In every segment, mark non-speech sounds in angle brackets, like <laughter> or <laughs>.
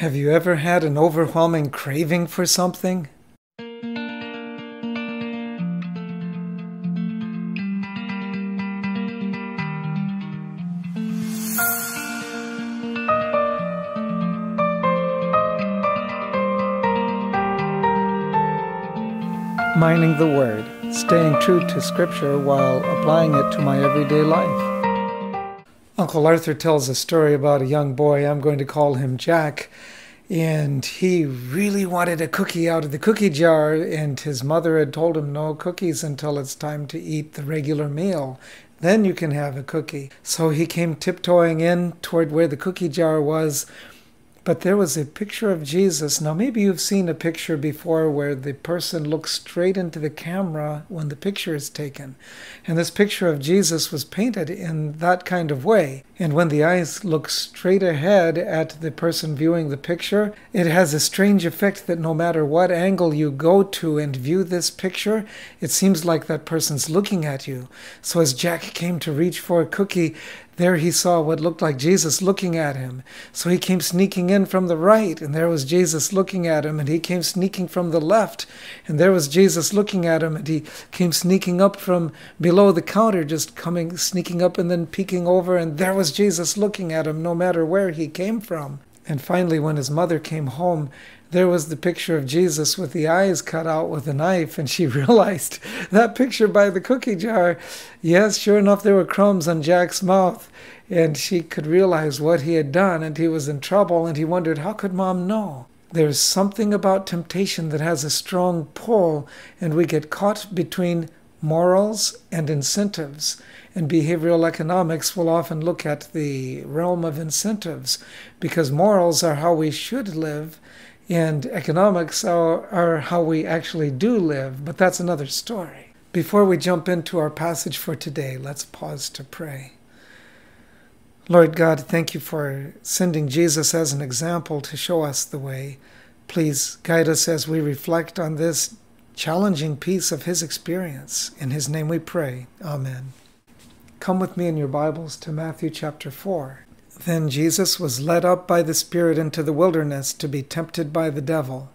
Have you ever had an overwhelming craving for something? Mining the Word, staying true to Scripture while applying it to my everyday life. Uncle Arthur tells a story about a young boy, I'm going to call him Jack, and he really wanted a cookie out of the cookie jar, and his mother had told him no cookies until it's time to eat the regular meal. Then you can have a cookie. So he came tiptoeing in toward where the cookie jar was but there was a picture of Jesus. Now, maybe you've seen a picture before where the person looks straight into the camera when the picture is taken. And this picture of Jesus was painted in that kind of way. And when the eyes look straight ahead at the person viewing the picture, it has a strange effect that no matter what angle you go to and view this picture, it seems like that person's looking at you. So as Jack came to reach for a cookie, there he saw what looked like Jesus looking at him. So he came sneaking in from the right, and there was Jesus looking at him. And he came sneaking from the left, and there was Jesus looking at him. And he came sneaking up from below the counter, just coming, sneaking up and then peeking over. And there was Jesus looking at him, no matter where he came from. And finally, when his mother came home, there was the picture of Jesus with the eyes cut out with a knife, and she <laughs> realized that picture by the cookie jar. Yes, sure enough, there were crumbs on Jack's mouth, and she could realize what he had done, and he was in trouble, and he wondered, how could mom know? There's something about temptation that has a strong pull, and we get caught between morals and incentives. And behavioral economics will often look at the realm of incentives because morals are how we should live and economics are, are how we actually do live, but that's another story. Before we jump into our passage for today, let's pause to pray. Lord God, thank you for sending Jesus as an example to show us the way. Please guide us as we reflect on this challenging piece of his experience. In his name we pray. Amen. Come with me in your Bibles to Matthew chapter 4. Then Jesus was led up by the Spirit into the wilderness to be tempted by the devil.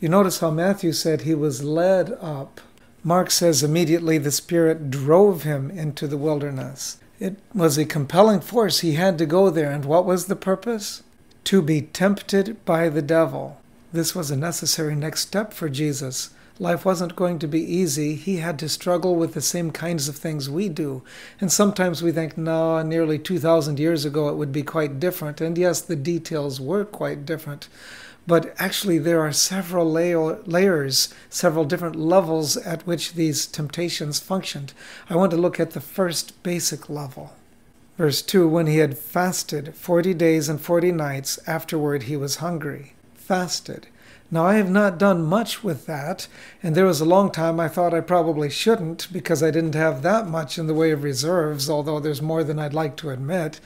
You notice how Matthew said he was led up. Mark says immediately the Spirit drove him into the wilderness. It was a compelling force. He had to go there. And what was the purpose? To be tempted by the devil. This was a necessary next step for Jesus. Life wasn't going to be easy. He had to struggle with the same kinds of things we do. And sometimes we think, no, nearly 2,000 years ago it would be quite different. And yes, the details were quite different. But actually, there are several layer, layers, several different levels at which these temptations functioned. I want to look at the first basic level. Verse 2 When he had fasted 40 days and 40 nights, afterward he was hungry. Fasted. Now, I have not done much with that, and there was a long time I thought I probably shouldn't because I didn't have that much in the way of reserves, although there's more than I'd like to admit.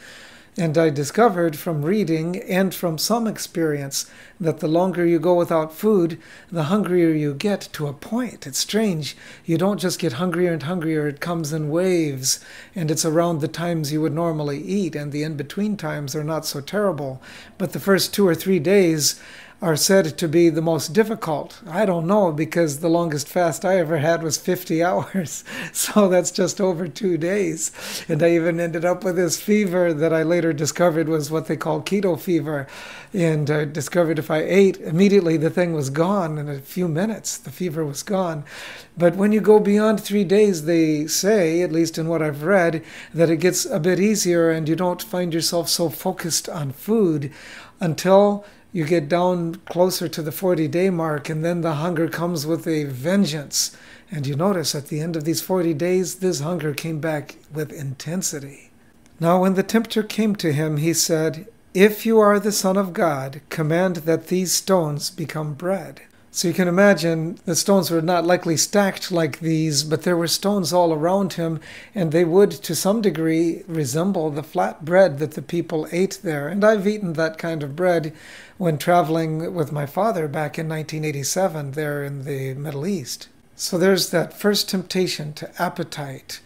And I discovered from reading and from some experience that the longer you go without food, the hungrier you get to a point. It's strange. You don't just get hungrier and hungrier, it comes in waves, and it's around the times you would normally eat, and the in between times are not so terrible. But the first two or three days, are said to be the most difficult. I don't know because the longest fast I ever had was 50 <laughs> hours. So that's just over two days. And I even ended up with this fever that I later discovered was what they call keto fever. And I discovered if I ate, immediately the thing was gone in a few minutes. The fever was gone. But when you go beyond three days, they say, at least in what I've read, that it gets a bit easier and you don't find yourself so focused on food until you get down closer to the 40 day mark, and then the hunger comes with a vengeance. And you notice at the end of these 40 days, this hunger came back with intensity. Now, when the tempter came to him, he said, If you are the Son of God, command that these stones become bread. So you can imagine the stones were not likely stacked like these, but there were stones all around him, and they would to some degree resemble the flat bread that the people ate there. And I've eaten that kind of bread when traveling with my father back in 1987 there in the Middle East. So there's that first temptation to appetite.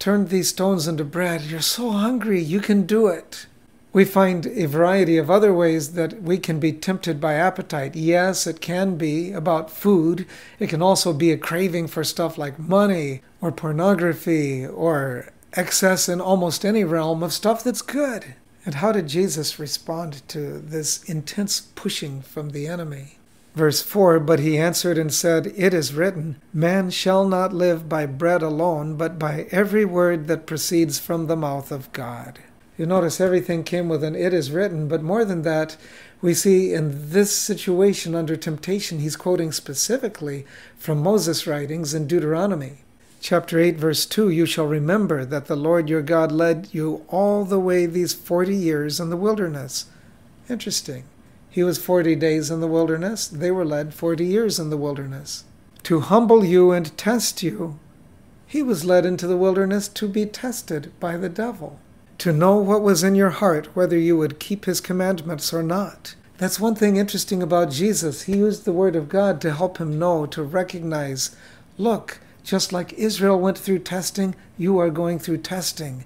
Turn these stones into bread. You're so hungry, you can do it. We find a variety of other ways that we can be tempted by appetite. Yes, it can be about food. It can also be a craving for stuff like money or pornography or excess in almost any realm of stuff that's good. And how did Jesus respond to this intense pushing from the enemy? Verse 4 But he answered and said, It is written, Man shall not live by bread alone, but by every word that proceeds from the mouth of God. You notice everything came with an it is written, but more than that, we see in this situation under temptation, he's quoting specifically from Moses' writings in Deuteronomy. Chapter 8, verse 2 You shall remember that the Lord your God led you all the way these 40 years in the wilderness. Interesting. He was 40 days in the wilderness, they were led 40 years in the wilderness. To humble you and test you, he was led into the wilderness to be tested by the devil to know what was in your heart, whether you would keep his commandments or not. That's one thing interesting about Jesus. He used the word of God to help him know, to recognize look, just like Israel went through testing, you are going through testing.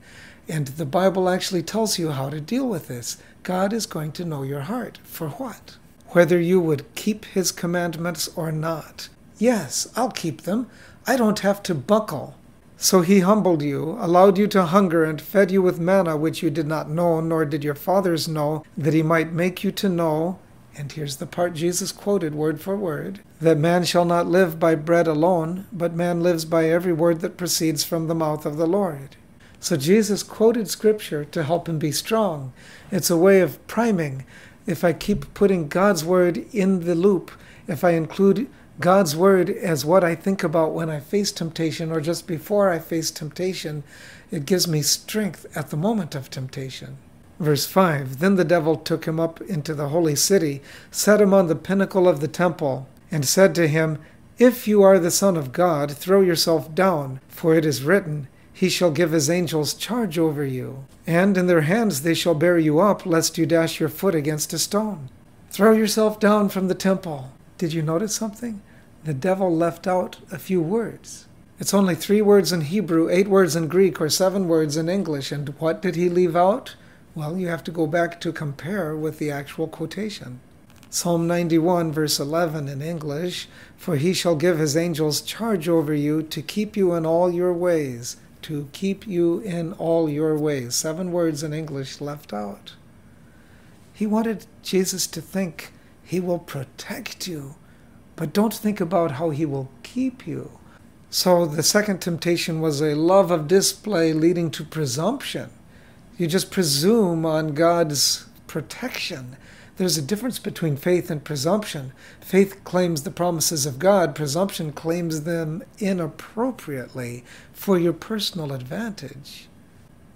And the Bible actually tells you how to deal with this. God is going to know your heart. For what? Whether you would keep his commandments or not. Yes, I'll keep them. I don't have to buckle. So he humbled you, allowed you to hunger, and fed you with manna which you did not know, nor did your fathers know, that he might make you to know. And here's the part Jesus quoted word for word that man shall not live by bread alone, but man lives by every word that proceeds from the mouth of the Lord. So Jesus quoted scripture to help him be strong. It's a way of priming. If I keep putting God's word in the loop, if I include God's word as what I think about when I face temptation or just before I face temptation, it gives me strength at the moment of temptation. Verse 5 Then the devil took him up into the holy city, set him on the pinnacle of the temple, and said to him, If you are the Son of God, throw yourself down, for it is written, He shall give his angels charge over you, and in their hands they shall bear you up, lest you dash your foot against a stone. Throw yourself down from the temple. Did you notice something? The devil left out a few words. It's only three words in Hebrew, eight words in Greek, or seven words in English. And what did he leave out? Well, you have to go back to compare with the actual quotation. Psalm 91, verse 11 in English For he shall give his angels charge over you to keep you in all your ways. To keep you in all your ways. Seven words in English left out. He wanted Jesus to think he will protect you. But don't think about how He will keep you. So the second temptation was a love of display leading to presumption. You just presume on God's protection. There's a difference between faith and presumption. Faith claims the promises of God, presumption claims them inappropriately for your personal advantage.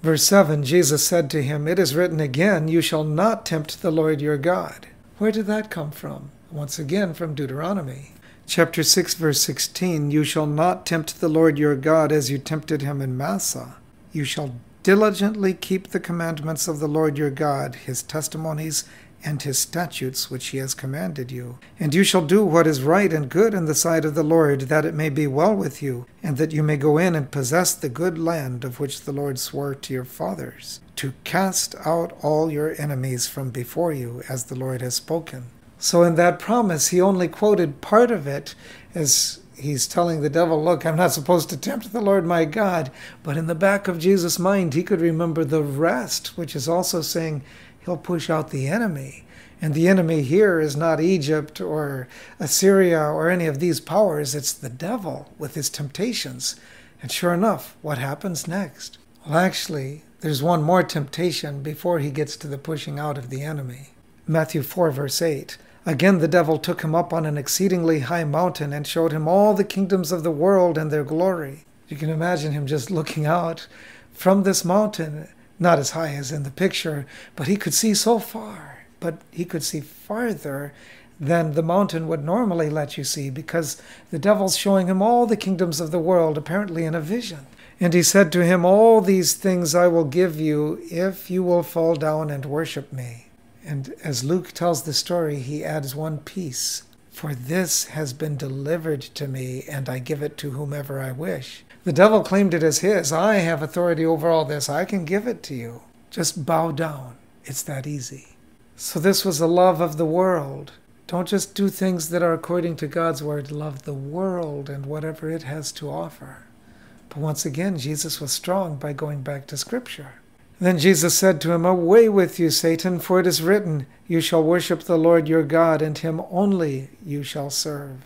Verse 7 Jesus said to him, It is written again, You shall not tempt the Lord your God. Where did that come from? Once again from Deuteronomy. Chapter 6, verse 16 You shall not tempt the Lord your God as you tempted him in Massah. You shall diligently keep the commandments of the Lord your God, his testimonies, and his statutes which he has commanded you. And you shall do what is right and good in the sight of the Lord, that it may be well with you, and that you may go in and possess the good land of which the Lord swore to your fathers to cast out all your enemies from before you, as the Lord has spoken. So, in that promise, he only quoted part of it as he's telling the devil, Look, I'm not supposed to tempt the Lord my God. But in the back of Jesus' mind, he could remember the rest, which is also saying he'll push out the enemy. And the enemy here is not Egypt or Assyria or any of these powers, it's the devil with his temptations. And sure enough, what happens next? Well, actually, there's one more temptation before he gets to the pushing out of the enemy. Matthew 4, verse 8. Again, the devil took him up on an exceedingly high mountain and showed him all the kingdoms of the world and their glory. You can imagine him just looking out from this mountain, not as high as in the picture, but he could see so far. But he could see farther than the mountain would normally let you see because the devil's showing him all the kingdoms of the world, apparently in a vision. And he said to him, All these things I will give you if you will fall down and worship me. And as Luke tells the story, he adds one piece For this has been delivered to me, and I give it to whomever I wish. The devil claimed it as his. I have authority over all this. I can give it to you. Just bow down It's that easy. So this was a love of the world. Don't just do things that are according to God's word. Love the world and whatever it has to offer. But once again, Jesus was strong by going back to Scripture. Then Jesus said to him, Away with you, Satan, for it is written, You shall worship the Lord your God, and him only you shall serve.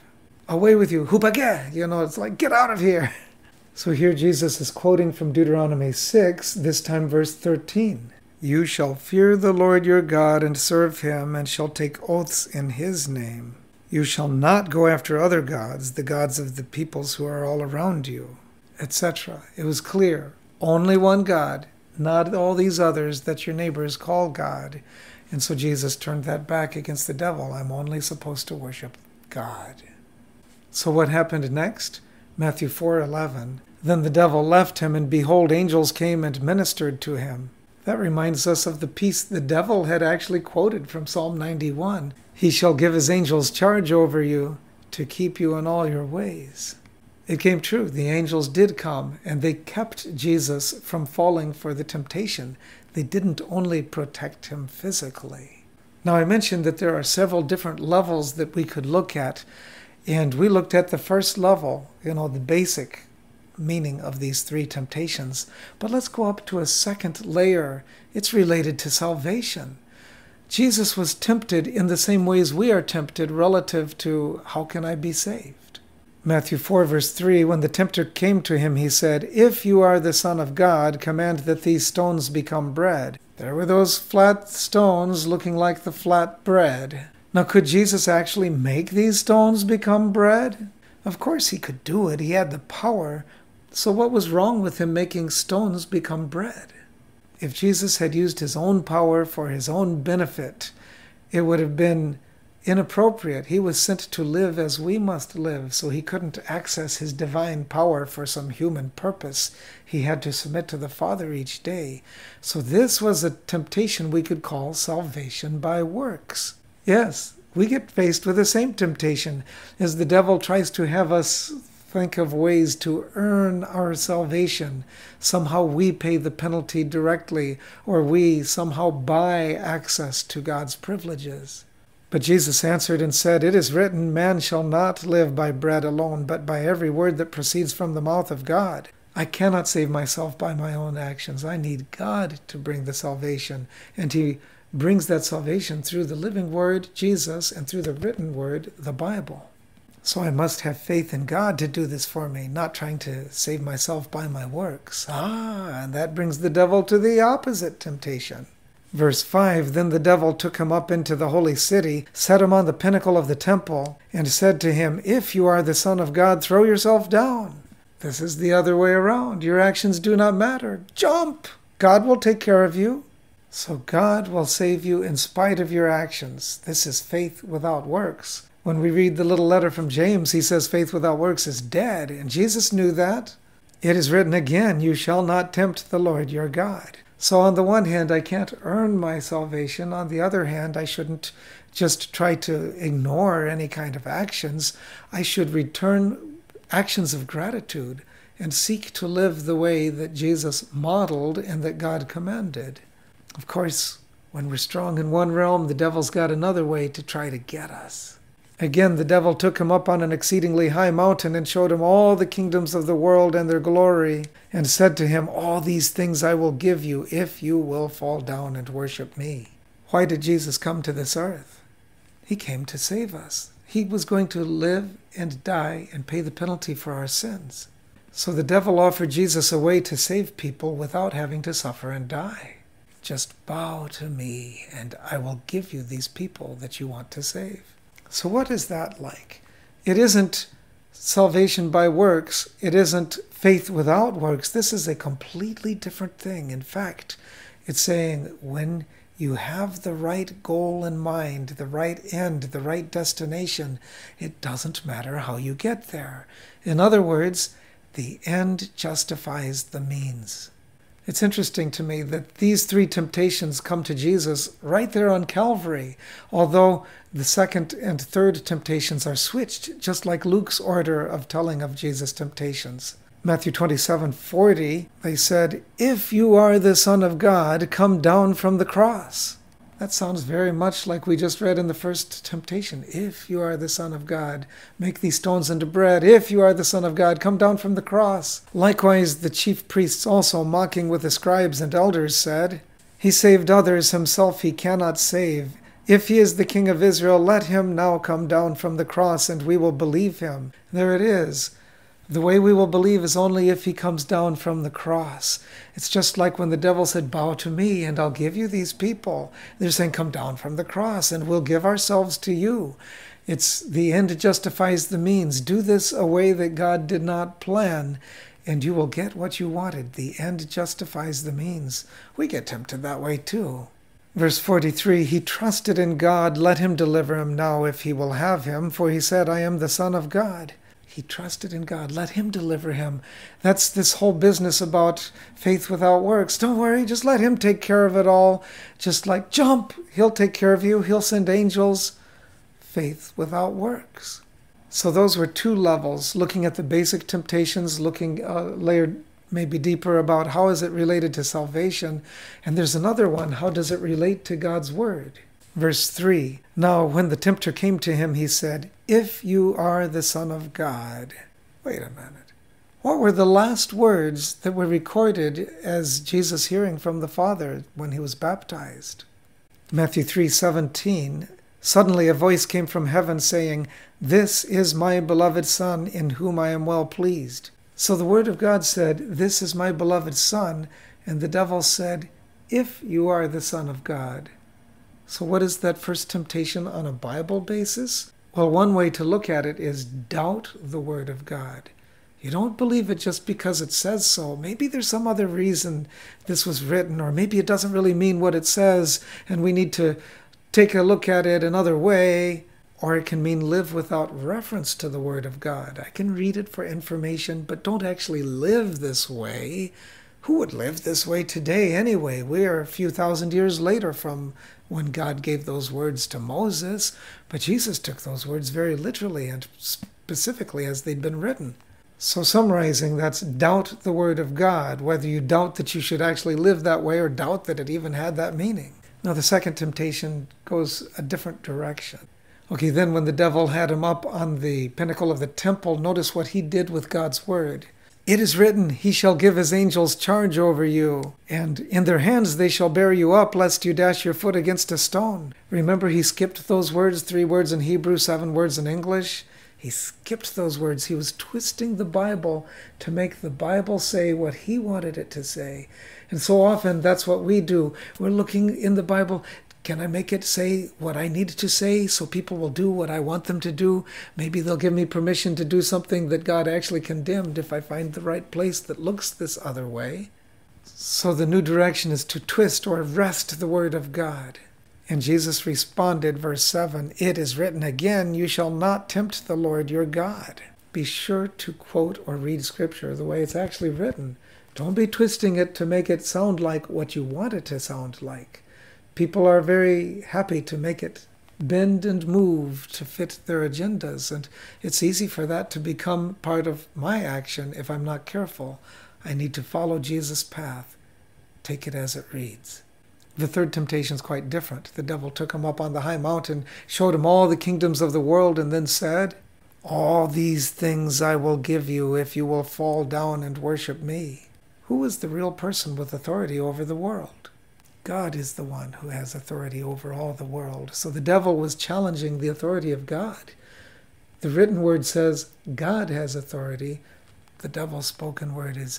Away with you, hupageh! You know, it's like, get out of here. <laughs> So here Jesus is quoting from Deuteronomy 6, this time verse 13. You shall fear the Lord your God and serve him, and shall take oaths in his name. You shall not go after other gods, the gods of the peoples who are all around you, etc. It was clear only one God, not all these others that your neighbors call God. And so Jesus turned that back against the devil. I'm only supposed to worship God. So what happened next? Matthew 4:11. Then the devil left him and behold angels came and ministered to him. That reminds us of the piece the devil had actually quoted from Psalm 91. He shall give his angels charge over you to keep you in all your ways. It came true. The angels did come and they kept Jesus from falling for the temptation. They didn't only protect him physically. Now, I mentioned that there are several different levels that we could look at, and we looked at the first level, you know, the basic meaning of these three temptations. But let's go up to a second layer. It's related to salvation. Jesus was tempted in the same ways we are tempted relative to how can I be saved? Matthew 4, verse 3 When the tempter came to him, he said, If you are the Son of God, command that these stones become bread. There were those flat stones looking like the flat bread. Now, could Jesus actually make these stones become bread? Of course, he could do it. He had the power, so, what was wrong with him making stones become bread? If Jesus had used his own power for his own benefit, it would have been inappropriate. He was sent to live as we must live, so he couldn't access his divine power for some human purpose. He had to submit to the Father each day. So, this was a temptation we could call salvation by works. Yes, we get faced with the same temptation as the devil tries to have us think of ways to earn our salvation. Somehow we pay the penalty directly, or we somehow buy access to God's privileges. But Jesus answered and said, It is written, Man shall not live by bread alone, but by every word that proceeds from the mouth of God. I cannot save myself by my own actions. I need God to bring the salvation. And He brings that salvation through the living Word, Jesus, and through the written Word, the Bible. So I must have faith in God to do this for me, not trying to save myself by my works. Ah, and that brings the devil to the opposite temptation. Verse 5 Then the devil took him up into the holy city, set him on the pinnacle of the temple, and said to him, If you are the Son of God, throw yourself down. This is the other way around. Your actions do not matter. Jump! God will take care of you. So God will save you in spite of your actions. This is faith without works. When we read the little letter from James, he says faith without works is dead, and Jesus knew that. It is written again, You shall not tempt the Lord your God. So, on the one hand, I can't earn my salvation. On the other hand, I shouldn't just try to ignore any kind of actions. I should return actions of gratitude and seek to live the way that Jesus modeled and that God commanded. Of course, when we're strong in one realm, the devil's got another way to try to get us. Again, the devil took him up on an exceedingly high mountain and showed him all the kingdoms of the world and their glory, and said to him, All these things I will give you if you will fall down and worship me. Why did Jesus come to this earth? He came to save us. He was going to live and die and pay the penalty for our sins. So the devil offered Jesus a way to save people without having to suffer and die. Just bow to me, and I will give you these people that you want to save. So, what is that like? It isn't salvation by works, it isn't faith without works. This is a completely different thing. In fact, it's saying when you have the right goal in mind, the right end, the right destination, it doesn't matter how you get there. In other words, the end justifies the means. It's interesting to me that these three temptations come to Jesus right there on Calvary, although the second and third temptations are switched, just like Luke's order of telling of Jesus' temptations. Matthew 27 40, they said, If you are the Son of God, come down from the cross. That sounds very much like we just read in the first temptation. If you are the Son of God, make these stones into bread. If you are the Son of God, come down from the cross. Likewise, the chief priests also, mocking with the scribes and elders, said, He saved others, himself he cannot save. If he is the King of Israel, let him now come down from the cross, and we will believe him. There it is. The way we will believe is only if he comes down from the cross. It's just like when the devil said, Bow to me, and I'll give you these people. They're saying, Come down from the cross, and we'll give ourselves to you. It's the end justifies the means. Do this a way that God did not plan, and you will get what you wanted. The end justifies the means. We get tempted that way too. Verse 43 He trusted in God, let him deliver him now if he will have him, for he said, I am the Son of God. He trusted in God. Let Him deliver him. That's this whole business about faith without works. Don't worry, just let Him take care of it all. Just like jump, He'll take care of you, He'll send angels. Faith without works. So those were two levels, looking at the basic temptations, looking uh, layered maybe deeper about how is it related to salvation. And there's another one, how does it relate to God's Word? Verse 3 Now, when the tempter came to him, he said, If you are the Son of God. Wait a minute. What were the last words that were recorded as Jesus hearing from the Father when he was baptized? Matthew 3:17 Suddenly a voice came from heaven saying, "This is my beloved son in whom I am well pleased." So the word of God said, "This is my beloved son," and the devil said, "If you are the son of God." So, what is that first temptation on a Bible basis? Well, one way to look at it is doubt the Word of God. You don't believe it just because it says so. Maybe there's some other reason this was written, or maybe it doesn't really mean what it says, and we need to take a look at it another way. Or it can mean live without reference to the Word of God. I can read it for information, but don't actually live this way. Who would live this way today anyway? We are a few thousand years later from when God gave those words to Moses, but Jesus took those words very literally and specifically as they'd been written. So, summarizing, that's doubt the Word of God, whether you doubt that you should actually live that way or doubt that it even had that meaning. Now, the second temptation goes a different direction. Okay, then when the devil had him up on the pinnacle of the temple, notice what he did with God's Word. It is written, He shall give His angels charge over you, and in their hands they shall bear you up, lest you dash your foot against a stone. Remember, he skipped those words, three words in Hebrew, seven words in English. He skipped those words. He was twisting the Bible to make the Bible say what he wanted it to say. And so often that's what we do. We're looking in the Bible. Can I make it say what I need to say so people will do what I want them to do? Maybe they'll give me permission to do something that God actually condemned if I find the right place that looks this other way. So the new direction is to twist or wrest the word of God. And Jesus responded, verse 7 It is written again, You shall not tempt the Lord your God. Be sure to quote or read Scripture the way it's actually written. Don't be twisting it to make it sound like what you want it to sound like. People are very happy to make it bend and move to fit their agendas, and it's easy for that to become part of my action if I'm not careful. I need to follow Jesus' path, take it as it reads. The third temptation is quite different. The devil took him up on the high mountain, showed him all the kingdoms of the world, and then said, All these things I will give you if you will fall down and worship me. Who is the real person with authority over the world? God is the one who has authority over all the world. So the devil was challenging the authority of God. The written word says God has authority. The devil's spoken word is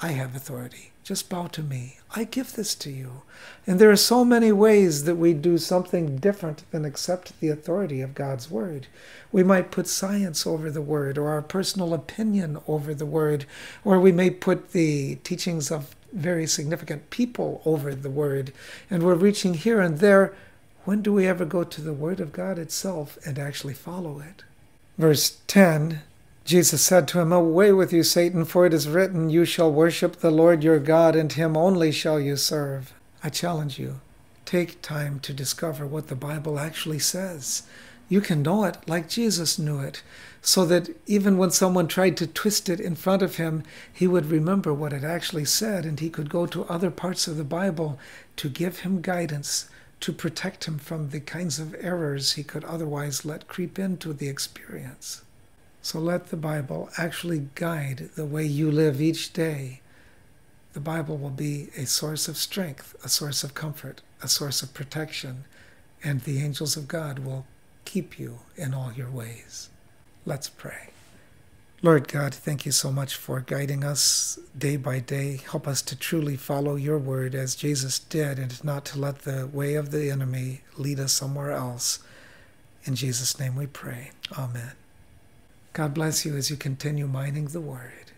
I have authority. Just bow to me. I give this to you. And there are so many ways that we do something different than accept the authority of God's word. We might put science over the word, or our personal opinion over the word, or we may put the teachings of very significant people over the Word, and we're reaching here and there. When do we ever go to the Word of God itself and actually follow it? Verse 10 Jesus said to him, Away with you, Satan, for it is written, You shall worship the Lord your God, and him only shall you serve. I challenge you, take time to discover what the Bible actually says. you can know it like Jesus knew it, so that even when someone tried to twist it in front of him, he would remember what it actually said and he could go to other parts of the Bible to give him guidance, to protect him from the kinds of errors he could otherwise let creep into the experience. So let the Bible actually guide the way you live each day. The Bible will be a source of strength, a source of comfort, a source of protection, and the angels of God will keep you in all your ways. Let's pray. Lord God, thank you so much for guiding us day by day. Help us to truly follow your word as Jesus did and not to let the way of the enemy lead us somewhere else. In Jesus' name we pray. Amen. God bless you as you continue mining the word.